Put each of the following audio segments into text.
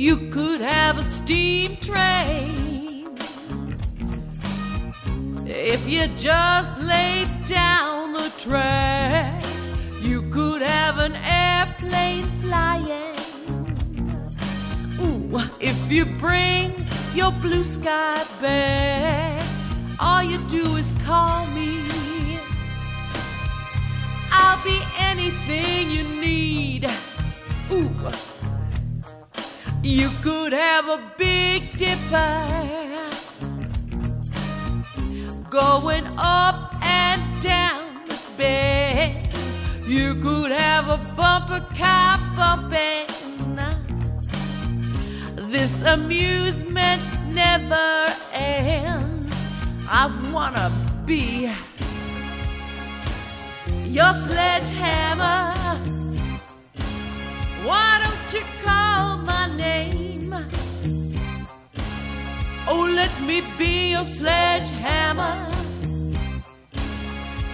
You could have a steam train if you just laid down the tracks. You could have an airplane flying. Ooh, if you bring your blue sky back, all you do is call me. I'll be anything You could have a big dipper going up and down the bed. You could have a bumper car bumping. This amusement never ends. I wanna be your sledgehammer. Why don't you my name? Oh, let me be your sledgehammer.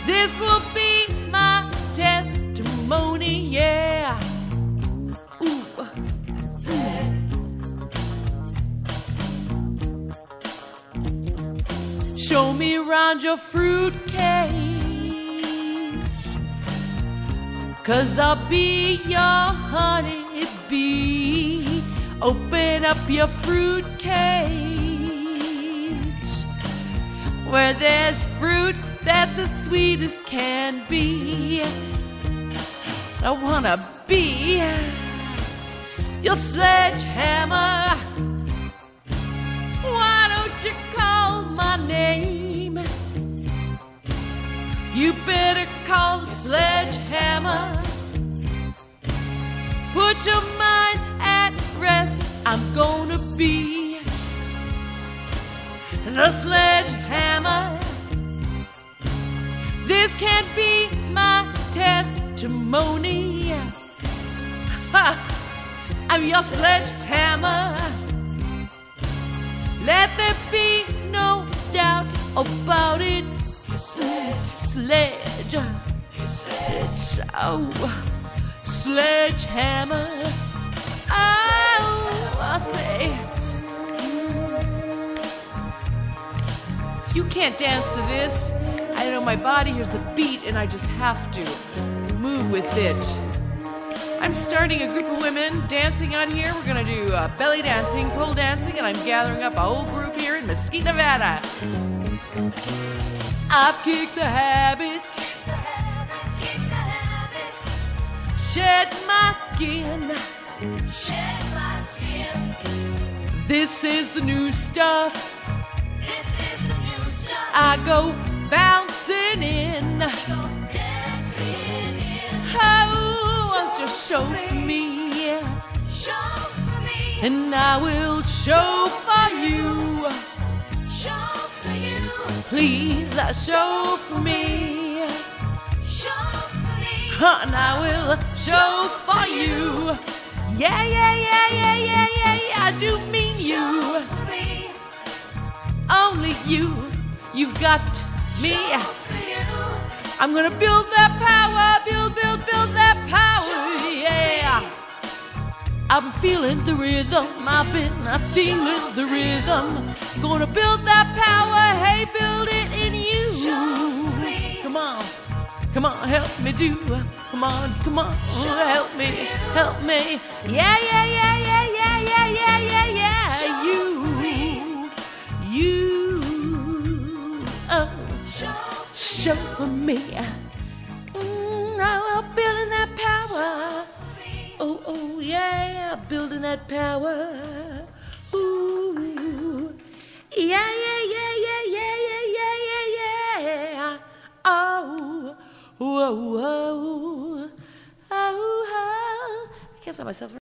This will be my testimony, yeah. Ooh. Show me around your fruit cage. Cause I'll be your honey bee. Open up your fruit cage where there's fruit that's as sweet as can be. I wanna be your sledgehammer. Why don't you call my name? You better call the sledgehammer. Put your be my testimony. Ha! I'm your sledgehammer. Let there be no doubt about it. Sledge. Oh, sledgehammer. Oh, I say. You can't dance to this, my body hears the beat and I just have to move with it. I'm starting a group of women dancing out here. We're gonna do uh, belly dancing, pole dancing, and I'm gathering up a whole group here in Mesquite, Nevada. I've kicked the habit, shed my skin. Shed my skin. This is the new stuff. This is the new stuff. I go show for me? Show for me. And I will show for you. Show for you. Please, uh, show for me. Show for me. And I will show for you. Yeah, yeah, yeah, yeah, yeah, yeah, yeah. I do mean you. Only you. You've got me. Show for you. I'm gonna build that power. Build, build, build that power. I'm feeling the rhythm. I've been uh, feeling the rhythm. Gonna build that power. Hey, build it in you. Come on. Come on, help me do. Come on, come on, help me, help me. Yeah, yeah, yeah, yeah, yeah, yeah, yeah, yeah, yeah. You, you, oh, Show. for me. Mm, I'm building that power. Oh, oh, yeah, building that power. Ooh, yeah, yeah, yeah, yeah, yeah, yeah, yeah, yeah, yeah. Oh, whoa, whoa, oh, oh. I can't stop myself.